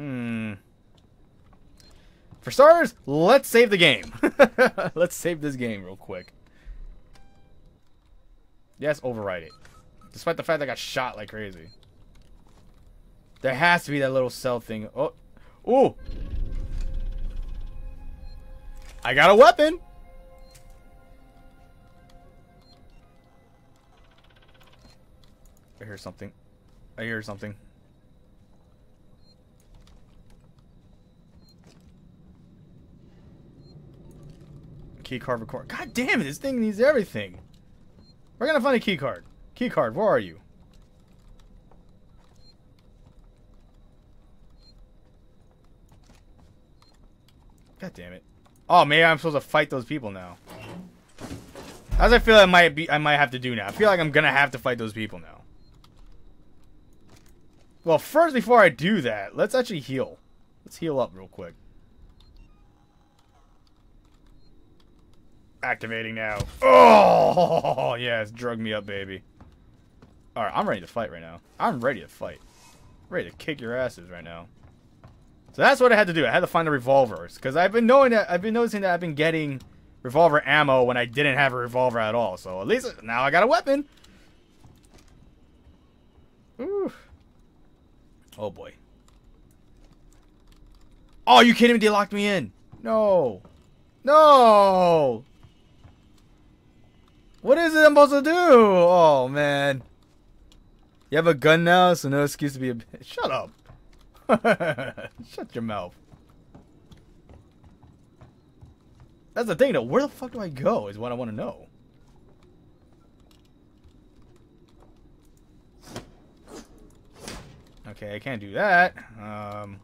Hmm. For starters, let's save the game. let's save this game real quick. Yes, overwrite it. Despite the fact I got shot like crazy. There has to be that little cell thing. Oh. Ooh. I got a weapon. I hear something. I hear something. Key card record. God damn it, this thing needs everything. We're gonna find a key card. Key card, where are you? God damn it. Oh, maybe I'm supposed to fight those people now. As I feel I might be I might have to do now. I feel like I'm gonna have to fight those people now. Well, first before I do that, let's actually heal. Let's heal up real quick. Activating now. Oh, yes, drug me up, baby. Alright, I'm ready to fight right now. I'm ready to fight. ready to kick your asses right now. So that's what I had to do. I had to find the revolvers. Because I've been knowing that I've been noticing that I've been getting revolver ammo when I didn't have a revolver at all. So at least now I got a weapon. Ooh. Oh boy. Oh, you kidding me? They locked me in. No. No. What is it I'm supposed to do? Oh, man. You have a gun now, so no excuse to be a bitch. Shut up. Shut your mouth. That's the thing, though. Where the fuck do I go is what I want to know. Okay, I can't do that. Um...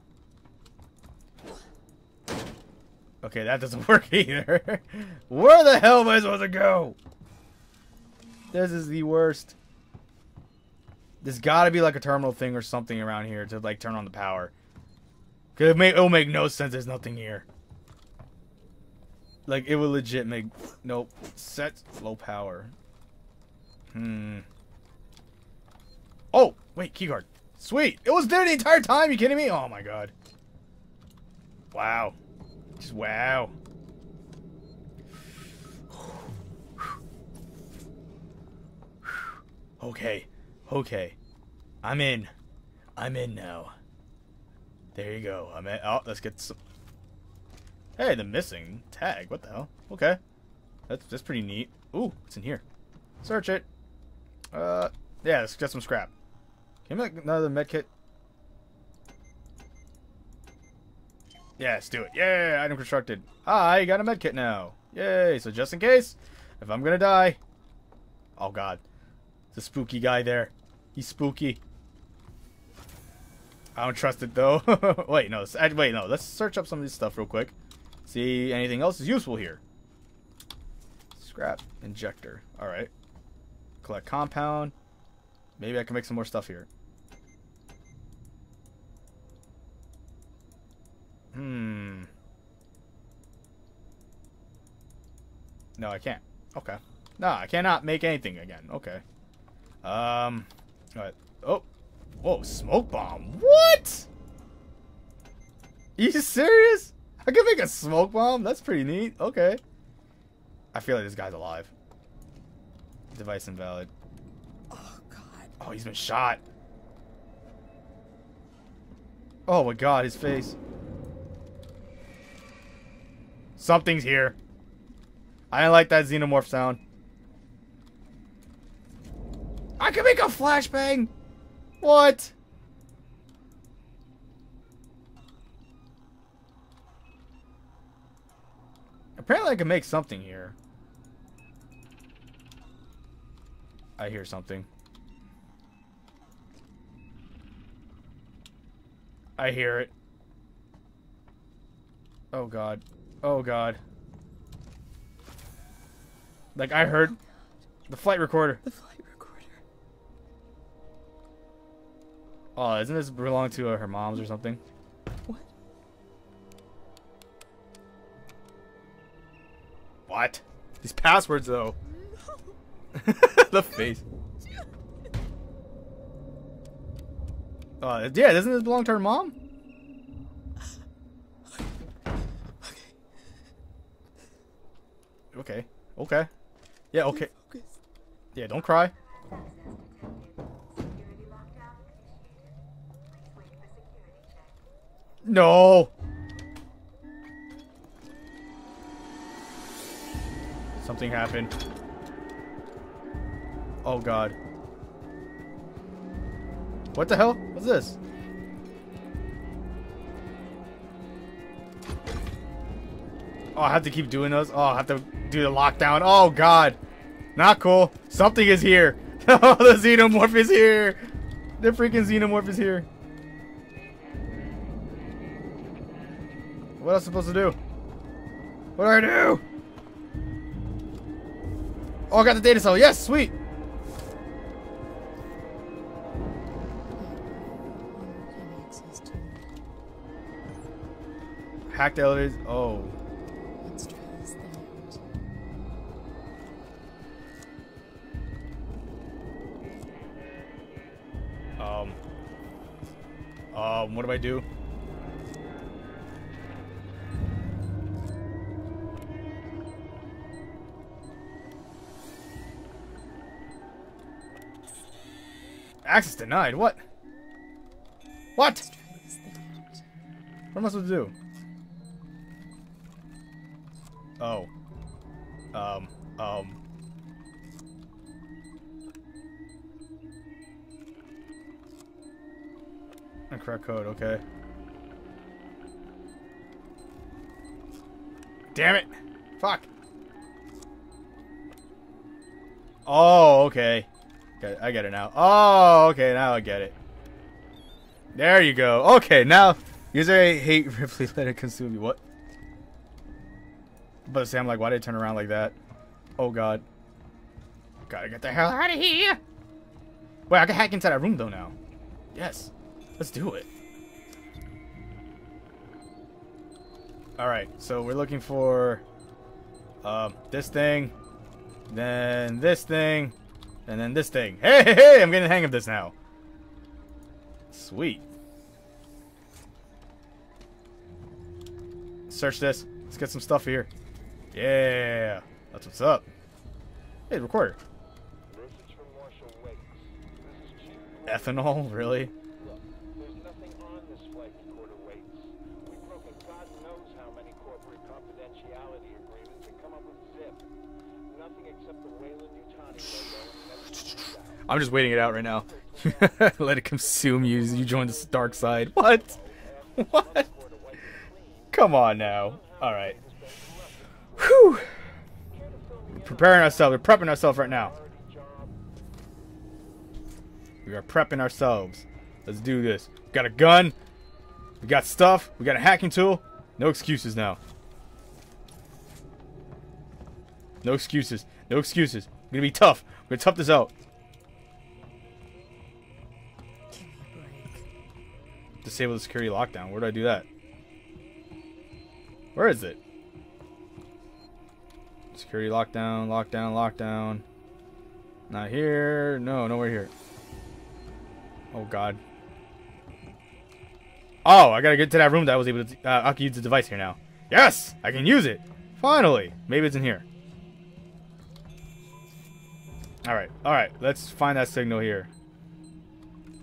Okay, that doesn't work either. Where the hell am I supposed to go? This is the worst. There's gotta be like a terminal thing or something around here to like turn on the power. Cause it may it'll make no sense. There's nothing here. Like it will legit make nope. Set low power. Hmm. Oh wait, keycard. Sweet. It was there the entire time. You kidding me? Oh my god. Wow. Just wow. Okay. Okay. I'm in. I'm in now. There you go. I'm in. Oh, let's get some. Hey, the missing tag. What the hell? Okay. That's that's pretty neat. Ooh, what's in here? Search it. Uh, yeah, let's get some scrap. Can you make another medkit? Yeah, let's do it. Yay, item constructed. I got a medkit now. Yay, so just in case, if I'm gonna die. Oh god. The spooky guy there. He's spooky. I don't trust it though. wait, no. Wait, no. Let's search up some of this stuff real quick. See anything else is useful here. Scrap injector. All right. Collect compound. Maybe I can make some more stuff here. Hmm. No, I can't. Okay. No, I cannot make anything again. Okay. Um, alright. Oh. Whoa, smoke bomb. What? Are you serious? I can make a smoke bomb? That's pretty neat. Okay. I feel like this guy's alive. Device invalid. Oh, God. Oh, he's been shot. Oh, my God, his face. Something's here. I didn't like that xenomorph sound. I can make a flashbang! What? Apparently I can make something here. I hear something. I hear it. Oh god. Oh god. Like I heard the flight recorder. The flight Oh, isn't this belong to uh, her mom's or something? What? What? These passwords, though. No. the face. Uh, yeah, doesn't this belong to her mom? Okay. Okay. Yeah, okay. Yeah, don't cry. No. Something happened. Oh god. What the hell? What's this? Oh, I have to keep doing those. Oh, I have to do the lockdown. Oh god. Not cool. Something is here. The xenomorph is here. The freaking xenomorph is here. What else am I supposed to do? What do I do? Oh, I got the data cell. Yes, sweet. Hacked elevators. Oh. Um. Um, what do I do? Access denied. What? What? What am I supposed to do? Oh. Um. Um. Incorrect code, okay. Damn it! Fuck! Oh, okay. I get it now. Oh, okay, now I get it. There you go. Okay, now user hate Ripley let it consume you. What? But Sam, like, why did it turn around like that? Oh god. Gotta get the hell out of here. Wait, I can hack into that room though now. Yes. Let's do it. Alright, so we're looking for um this thing, then this thing, and then this thing. Hey, hey, hey, I'm getting the hang of this now. Sweet. Search this. Let's get some stuff here. Yeah, that's what's up. Hey, recorder. Message from Marshal Waits. This is Chief Ethanol, really? Look, there's nothing on this flight recorder, Waits. We've broken God knows how many corporate confidentiality agreements and come up with zip. Nothing except the Weyland-Yutani logo and everything else. I'm just waiting it out right now. Let it consume you. You join the dark side. What? What? Come on now. All right. Whew. We're preparing ourselves. We're prepping ourselves right now. We are prepping ourselves. Let's do this. We got a gun. We got stuff. We got a hacking tool. No excuses now. No excuses. No excuses. We're gonna be tough. We're gonna tough this out. Disable the security lockdown. Where do I do that? Where is it? Security lockdown, lockdown, lockdown. Not here. No, nowhere here. Oh god. Oh, I gotta get to that room that I was able to. Uh, I can use the device here now. Yes, I can use it. Finally. Maybe it's in here. All right, all right. Let's find that signal here.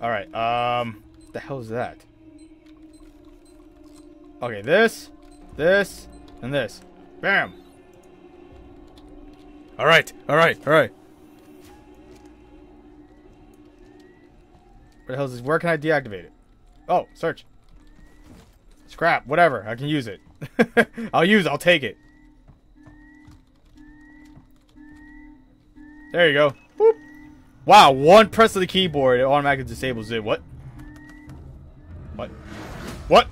All right. Um, what the hell is that? Okay, this, this, and this. Bam. All right, all right, all right. Where the hell is this? Where can I deactivate it? Oh, search. Scrap, whatever. I can use it. I'll use it. I'll take it. There you go. Wow, one press of the keyboard, it automatically disables it. What? What? What?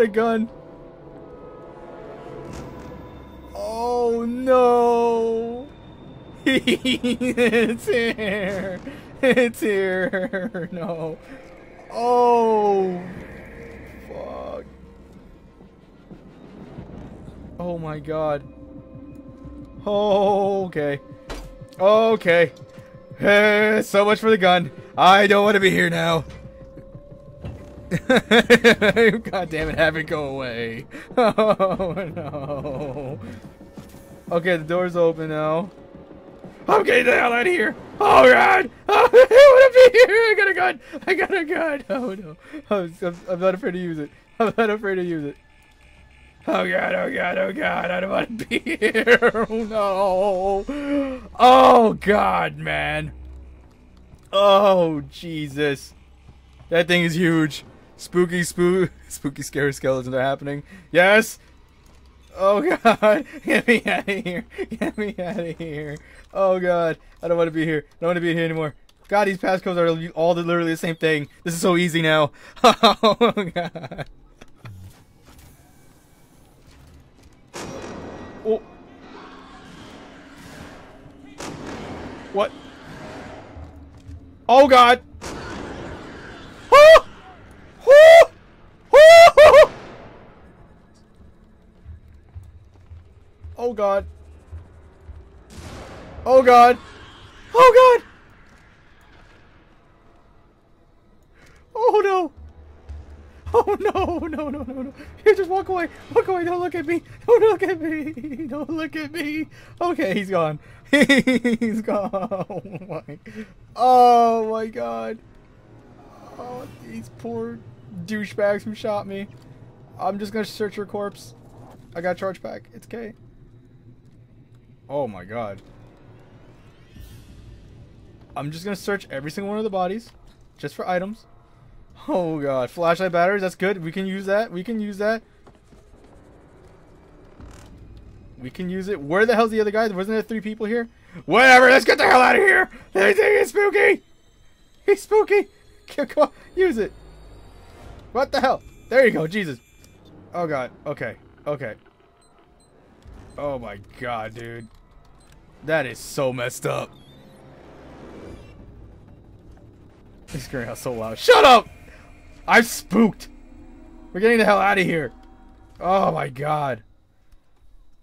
A gun. Oh no! it's here. It's here. No. Oh. Fuck. Oh my god. Oh, okay. Okay. Eh, so much for the gun. I don't want to be here now. God damn it, have it go away. Oh no. Okay, the door's open now. I'm getting the hell out of here. Oh god. Oh, I want to be here. I got a gun. I got a gun. Oh no. I'm, I'm, I'm not afraid to use it. I'm not afraid to use it. Oh god, oh god, oh god, I don't want to be here. Oh no. Oh god, man. Oh Jesus. That thing is huge. Spooky spook spooky scary skeletons are happening. Yes. Oh god. Get me out of here. Get me out of here. Oh god. I don't want to be here. I don't want to be here anymore. God, these passcodes are all literally the same thing. This is so easy now. Oh god. Oh. What? Oh god. Oh! Oh! Oh! Oh god. Oh god. Oh god. Oh no. Oh no, no, no, no, no. Here, just walk away. Walk away. Don't look at me. Don't look at me. Don't look at me. Okay, he's gone. he's gone. Oh my. Oh my god. Oh, these poor douchebags who shot me. I'm just gonna search your corpse. I got charge back. It's K. Oh my god. I'm just gonna search every single one of the bodies. Just for items. Oh god. Flashlight batteries, that's good. We can use that. We can use that. We can use it. Where the hell's the other guy? Wasn't there three people here? Whatever, let's get the hell out of here! This thing is spooky! He's spooky! Come on, use it. What the hell? There you go, Jesus. Oh god, okay, okay. Oh my god, dude. That is so messed up. He's screaming out so loud. Shut up! I'm spooked. We're getting the hell out of here. Oh my god.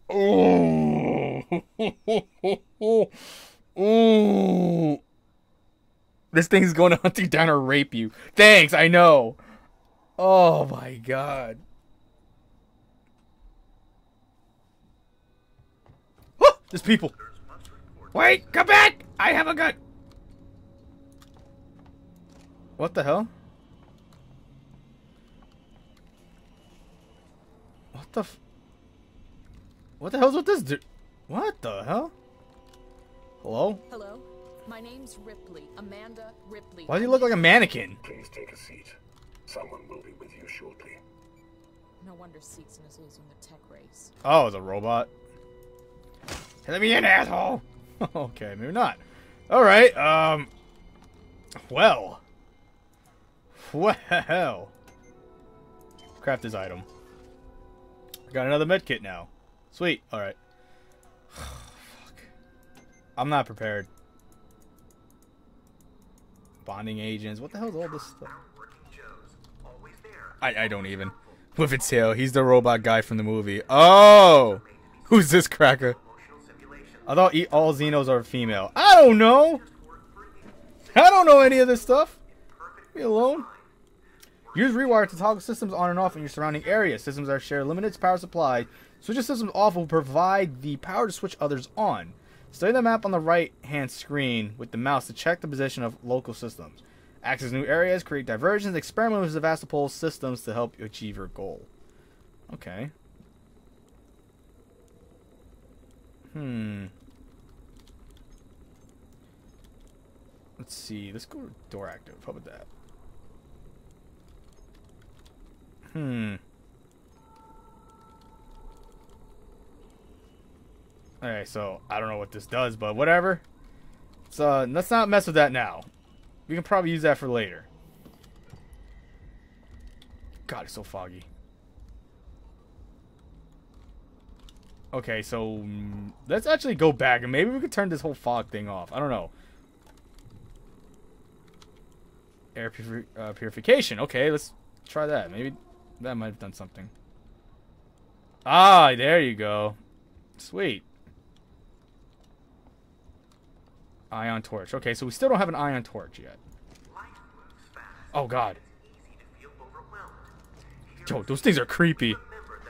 Oh. Ooh. This thing's going to hunt you down or rape you. Thanks, I know. Oh my god. Oh, there's people. Wait, come back! I have a gun. What the hell? What the f- What the hell's with this dude? What the hell? Hello? Hello, my name's Ripley, Amanda Ripley. Why does he look like a mannequin? Please take a seat. Someone will be with you shortly. No wonder Seegson is losing the tech race. Oh, it's a robot. Let me in, asshole! okay, maybe not. Alright, um... Well. Well. Craft this item. I Got another med kit now. Sweet, alright. Fuck. I'm not prepared. Bonding agents. What the hell is all this stuff? I, I don't even. With its tail. He's the robot guy from the movie. Oh! Who's this cracker? I thought all Xenos are female. I don't know! I don't know any of this stuff. Leave me alone. Use rewire to toggle systems on and off in your surrounding area. Systems that share limited power supply. Switch a system off will provide the power to switch others on. Study the map on the right hand screen with the mouse to check the position of local systems. Access new areas, create diversions, experiment with the Sevastopol systems to help you achieve your goal. Okay. Hmm. Let's see. Let's go to door active. How about that? Hmm. Alright, so I don't know what this does, but whatever. So uh, let's not mess with that now. We can probably use that for later. God, it's so foggy. Okay, so mm, let's actually go back and maybe we could turn this whole fog thing off. I don't know. Air puri- uh, purification. Okay, let's try that. Maybe that might have done something. Ah, there you go. Sweet. Ion torch. Okay, so we still don't have an ion torch yet. Oh god. Yo, those things are creepy.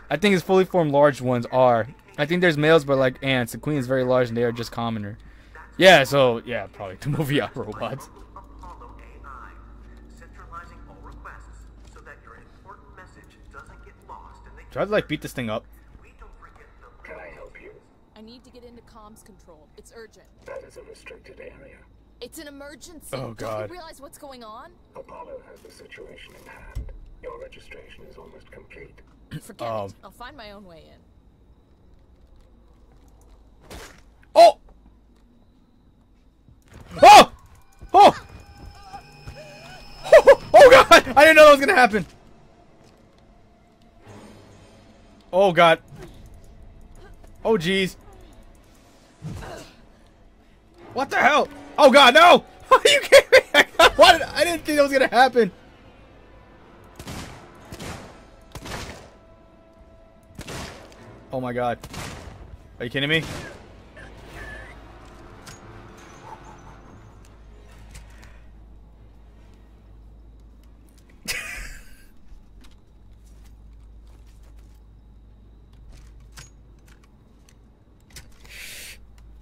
I think his fully formed large ones are. I think there's males, but like ants. The queen is very large, and they are just commoner. Yeah, so yeah, probably the movie out robots. AI, centralizing all requests so that your important message doesn't get lost and they Try to like beat this thing up. we don't forget the Can I help you? I need to get into comms control. It's urgent. That is a restricted area. It's an emergency. Oh, Don't God. you realize what's going on? Apollo has the situation in hand. Your registration is almost complete. Forget Um. it. I'll find my own way in. Oh! Oh! Oh! Oh, oh god! I didn't know that was gonna happen. Oh god. Oh jeez. What the hell? Oh god, no! Are you kidding me? What? I didn't think that was gonna happen. Oh my god. Are you kidding me?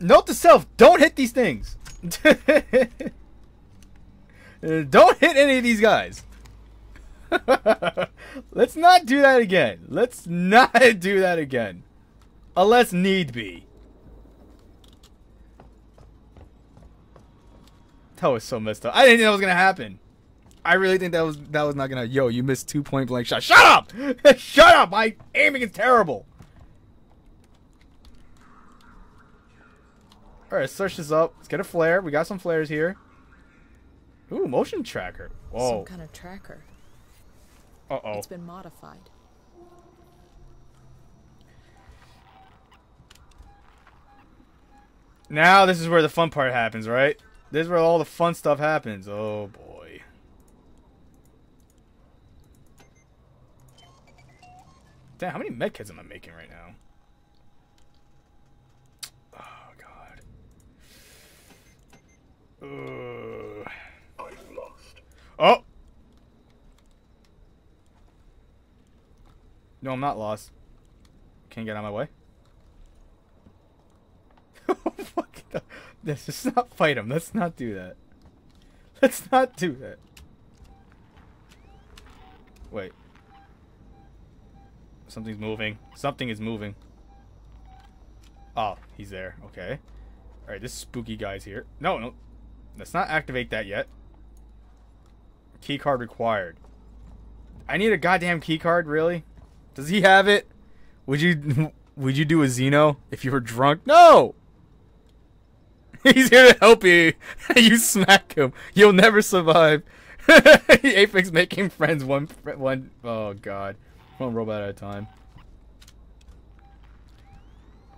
Note to self: Don't hit these things. Don't hit any of these guys. Let's not do that again. Let's not do that again, unless need be. That was so messed up. I didn't think that was gonna happen. I really think that was that was not gonna. Yo, you missed two point blank shots. Shut up! Shut up! My aiming is terrible. All right, search this up. Let's get a flare. We got some flares here. Ooh, motion tracker. Whoa. Some kind of tracker. Uh oh. It's been modified. Now this is where the fun part happens, right? This is where all the fun stuff happens. Oh boy. Damn, how many medkits am I making right now? Oh god. Are you lost? Oh. No, I'm not lost. Can't get out of my way. Oh, Let's just not fight him. Let's not do that. Let's not do that. Wait. Something's moving. Something is moving. Oh, he's there. Okay. Alright, this spooky guy's here. No, no. Let's not activate that yet. Key card required. I need a goddamn key card, really? Does he have it? Would you would you do a Xeno if you were drunk? No! He's here to help you. you smack him. You'll never survive. Aphex making friends one one oh god. One robot at a time.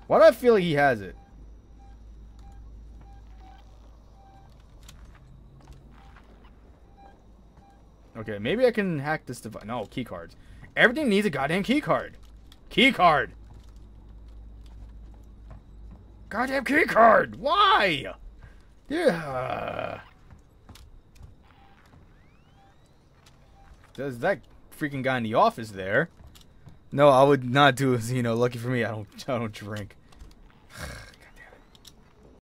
Why do I feel like he has it? Okay, maybe I can hack this device. No, key cards. Everything needs a goddamn key card. Key card. Goddamn key card. Why? Yeah. Does that freaking guy in the office there? No, I would not do You know, Lucky for me, I don't. I don't drink.